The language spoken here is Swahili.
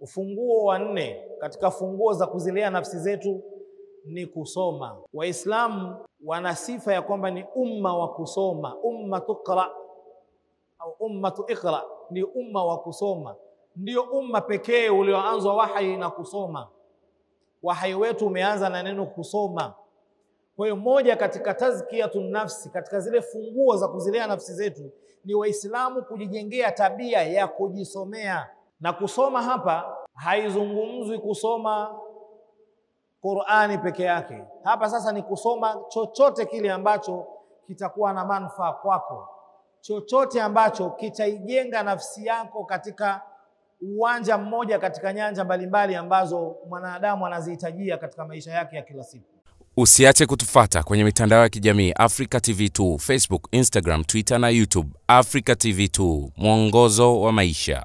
Ufunguo wa nne katika funguo za kuzilea nafsi zetu ni kusoma. Waislamu wana sifa ya kwamba ni umma wa kusoma, ummatu qra au ummatu iqra, ni umma wa kusoma. Ndio umma pekee ulioanzwa wahyi na kusoma. Wahyi wetu umeanza na neno kusoma. Kwa hiyo moja katika tazkiyatun nafsi, katika zile funguo za kuzilea nafsi zetu ni Waislamu kujijengea tabia ya kujisomea. Na kusoma hapa haizungumzwi kusoma Qur'ani peke yake. Hapa sasa ni kusoma chochote kile ambacho kitakuwa na manufaa kwako, chochote ambacho kitaijenga nafsi yako katika uwanja mmoja katika nyanja mbalimbali ambazo mwanadamu anazihitajia katika maisha yake ya kila siku. Usiache kutufata kwenye mitandao ya kijamii Africa TV2, Facebook, Instagram, Twitter na YouTube. Africa TV2, mwongozo wa maisha.